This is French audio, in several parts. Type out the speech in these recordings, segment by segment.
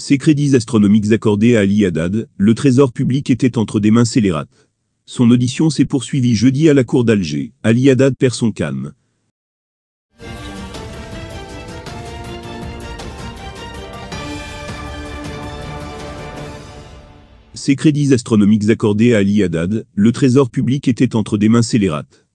Ces crédits astronomiques accordés à Ali Haddad, le trésor public était entre des mains scélérates. Son audition s'est poursuivie jeudi à la cour d'Alger. Ali Haddad perd son calme. Ces crédits astronomiques accordés à Ali Haddad, le trésor public était entre des mains scélérates.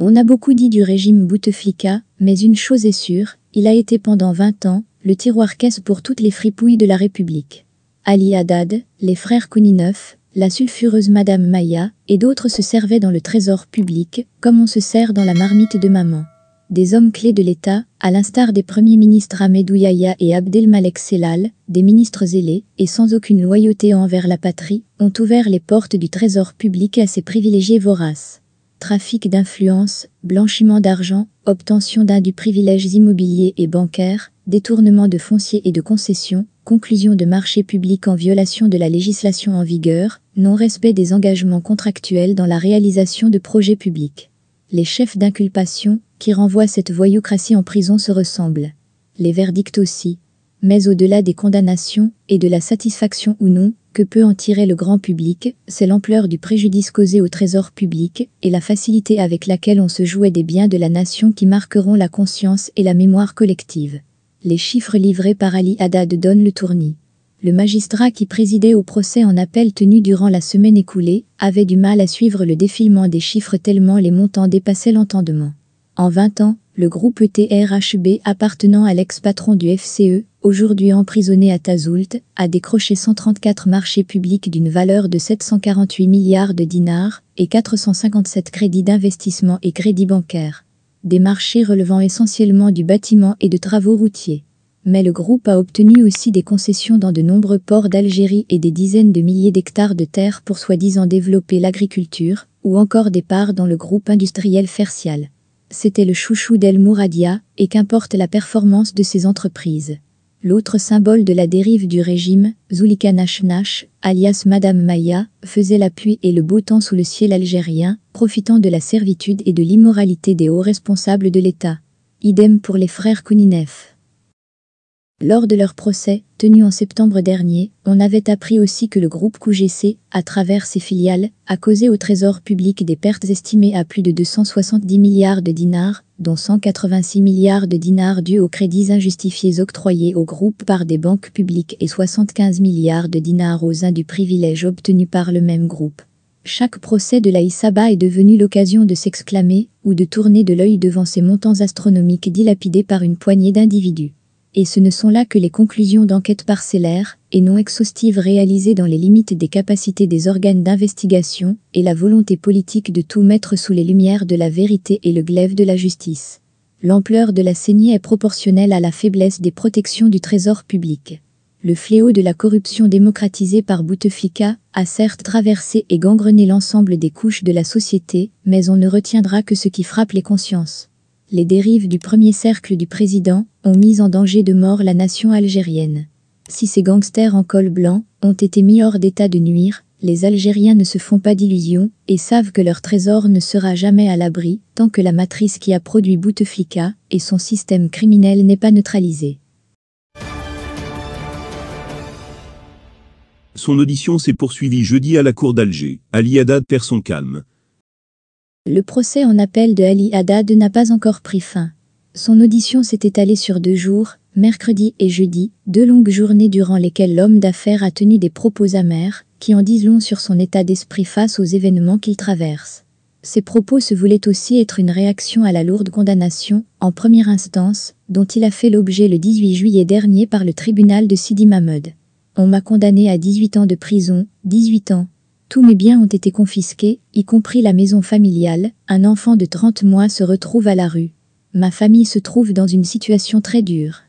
On a beaucoup dit du régime Bouteflika, mais une chose est sûre, il a été pendant 20 ans, le tiroir caisse pour toutes les fripouilles de la République. Ali Haddad, les frères Kouninov, la sulfureuse Madame Maya, et d'autres se servaient dans le trésor public, comme on se sert dans la marmite de maman. Des hommes clés de l'État, à l'instar des premiers ministres Ahmedou Yahya et Abdelmalek Selal, des ministres zélés, et sans aucune loyauté envers la patrie, ont ouvert les portes du trésor public à ces privilégiés voraces trafic d'influence, blanchiment d'argent, obtention d'un du privilèges immobiliers et bancaires, détournement de fonciers et de concessions, conclusion de marchés publics en violation de la législation en vigueur, non-respect des engagements contractuels dans la réalisation de projets publics. Les chefs d'inculpation, qui renvoient cette voyoucratie en prison se ressemblent. Les verdicts aussi. Mais au-delà des condamnations, et de la satisfaction ou non, que peut en tirer le grand public, c'est l'ampleur du préjudice causé au trésor public, et la facilité avec laquelle on se jouait des biens de la nation qui marqueront la conscience et la mémoire collective. Les chiffres livrés par Ali Haddad donnent le tournis. Le magistrat qui présidait au procès en appel tenu durant la semaine écoulée avait du mal à suivre le défilement des chiffres tellement les montants dépassaient l'entendement. En 20 ans, le groupe ETRHB appartenant à l'ex-patron du FCE, aujourd'hui emprisonné à Tazoult, a décroché 134 marchés publics d'une valeur de 748 milliards de dinars et 457 crédits d'investissement et crédits bancaires. Des marchés relevant essentiellement du bâtiment et de travaux routiers. Mais le groupe a obtenu aussi des concessions dans de nombreux ports d'Algérie et des dizaines de milliers d'hectares de terre pour soi-disant développer l'agriculture, ou encore des parts dans le groupe industriel Fercial c'était le chouchou d'El Mouradia, et qu'importe la performance de ses entreprises. L'autre symbole de la dérive du régime, Zulika Nash, alias Madame Maya, faisait la pluie et le beau temps sous le ciel algérien, profitant de la servitude et de l'immoralité des hauts responsables de l'État. Idem pour les frères Kouninef. Lors de leur procès, tenu en septembre dernier, on avait appris aussi que le groupe QGC, à travers ses filiales, a causé au trésor public des pertes estimées à plus de 270 milliards de dinars, dont 186 milliards de dinars dus aux crédits injustifiés octroyés au groupe par des banques publiques et 75 milliards de dinars aux uns du privilège obtenu par le même groupe. Chaque procès de la Isaba est devenu l'occasion de s'exclamer ou de tourner de l'œil devant ces montants astronomiques dilapidés par une poignée d'individus et ce ne sont là que les conclusions d'enquêtes parcellaires et non exhaustives réalisées dans les limites des capacités des organes d'investigation et la volonté politique de tout mettre sous les lumières de la vérité et le glaive de la justice. L'ampleur de la saignée est proportionnelle à la faiblesse des protections du trésor public. Le fléau de la corruption démocratisée par Bouteflika a certes traversé et gangrené l'ensemble des couches de la société, mais on ne retiendra que ce qui frappe les consciences les dérives du premier cercle du président ont mis en danger de mort la nation algérienne. Si ces gangsters en col blanc ont été mis hors d'état de nuire, les Algériens ne se font pas d'illusions et savent que leur trésor ne sera jamais à l'abri tant que la matrice qui a produit Bouteflika et son système criminel n'est pas neutralisé. Son audition s'est poursuivie jeudi à la cour d'Alger. Ali Haddad perd son calme. Le procès en appel de Ali Haddad n'a pas encore pris fin. Son audition s'est étalée sur deux jours, mercredi et jeudi, deux longues journées durant lesquelles l'homme d'affaires a tenu des propos amers, qui en disent long sur son état d'esprit face aux événements qu'il traverse. Ces propos se voulaient aussi être une réaction à la lourde condamnation, en première instance, dont il a fait l'objet le 18 juillet dernier par le tribunal de Sidi Mahmoud. On m'a condamné à 18 ans de prison, 18 ans, tous mes biens ont été confisqués, y compris la maison familiale. Un enfant de 30 mois se retrouve à la rue. Ma famille se trouve dans une situation très dure.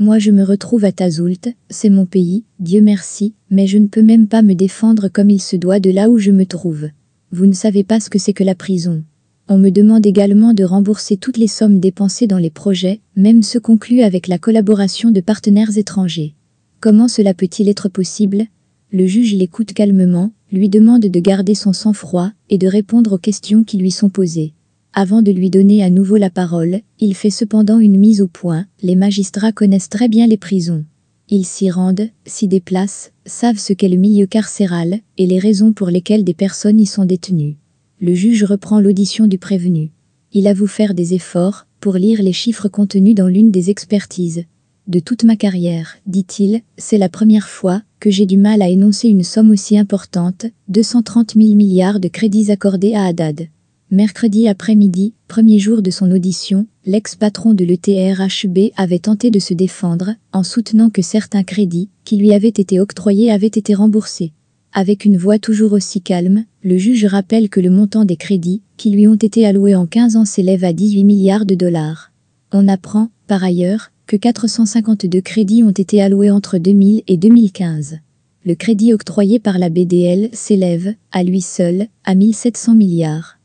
Moi je me retrouve à Tazoult, c'est mon pays, Dieu merci, mais je ne peux même pas me défendre comme il se doit de là où je me trouve. Vous ne savez pas ce que c'est que la prison. On me demande également de rembourser toutes les sommes dépensées dans les projets, même ceux conclus avec la collaboration de partenaires étrangers. Comment cela peut-il être possible? Le juge l'écoute calmement, lui demande de garder son sang-froid et de répondre aux questions qui lui sont posées. Avant de lui donner à nouveau la parole, il fait cependant une mise au point, les magistrats connaissent très bien les prisons. Ils s'y rendent, s'y déplacent, savent ce qu'est le milieu carcéral et les raisons pour lesquelles des personnes y sont détenues. Le juge reprend l'audition du prévenu. Il avoue faire des efforts pour lire les chiffres contenus dans l'une des expertises. De toute ma carrière, dit-il, c'est la première fois que j'ai du mal à énoncer une somme aussi importante, 230 000 milliards de crédits accordés à Haddad. Mercredi après-midi, premier jour de son audition, l'ex-patron de l'ETRHB avait tenté de se défendre en soutenant que certains crédits qui lui avaient été octroyés avaient été remboursés. Avec une voix toujours aussi calme, le juge rappelle que le montant des crédits qui lui ont été alloués en 15 ans s'élève à 18 milliards de dollars. On apprend, par ailleurs, que 452 crédits ont été alloués entre 2000 et 2015. Le crédit octroyé par la BDL s'élève, à lui seul, à 1700 milliards.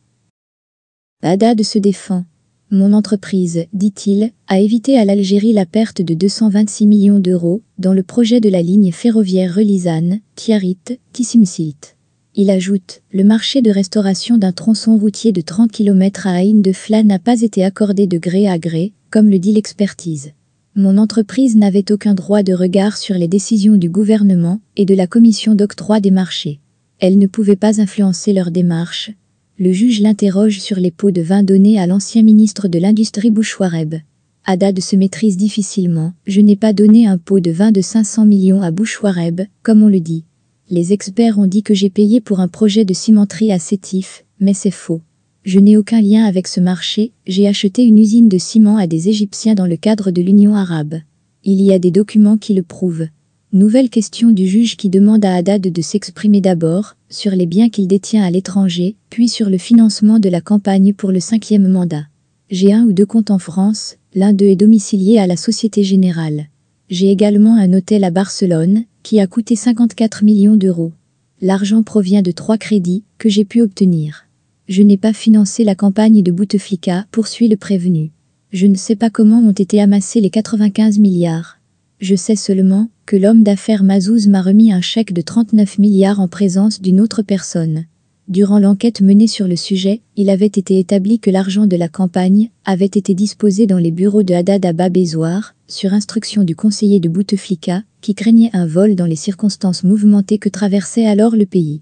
Haddad se défend. Mon entreprise, dit-il, a évité à l'Algérie la perte de 226 millions d'euros dans le projet de la ligne ferroviaire Relisane, Tiarit, Tissimsilt. Il ajoute, le marché de restauration d'un tronçon routier de 30 km à Aïn de Fla n'a pas été accordé de gré à gré, comme le dit l'expertise. Mon entreprise n'avait aucun droit de regard sur les décisions du gouvernement et de la commission d'octroi des marchés. Elle ne pouvait pas influencer leur démarche, le juge l'interroge sur les pots de vin donnés à l'ancien ministre de l'Industrie Bouchouareb. Haddad se maîtrise difficilement. Je n'ai pas donné un pot de vin de 500 millions à Bouchouareb, comme on le dit. Les experts ont dit que j'ai payé pour un projet de cimenterie à Sétif, mais c'est faux. Je n'ai aucun lien avec ce marché, j'ai acheté une usine de ciment à des Égyptiens dans le cadre de l'Union arabe. Il y a des documents qui le prouvent. Nouvelle question du juge qui demande à Haddad de s'exprimer d'abord sur les biens qu'il détient à l'étranger, puis sur le financement de la campagne pour le cinquième mandat. J'ai un ou deux comptes en France, l'un d'eux est domicilié à la Société Générale. J'ai également un hôtel à Barcelone, qui a coûté 54 millions d'euros. L'argent provient de trois crédits que j'ai pu obtenir. Je n'ai pas financé la campagne de Bouteflika, poursuit le prévenu. Je ne sais pas comment ont été amassés les 95 milliards. Je sais seulement que l'homme d'affaires Mazouz m'a remis un chèque de 39 milliards en présence d'une autre personne. Durant l'enquête menée sur le sujet, il avait été établi que l'argent de la campagne avait été disposé dans les bureaux de Haddad Abba Bézoir, sur instruction du conseiller de Bouteflika, qui craignait un vol dans les circonstances mouvementées que traversait alors le pays.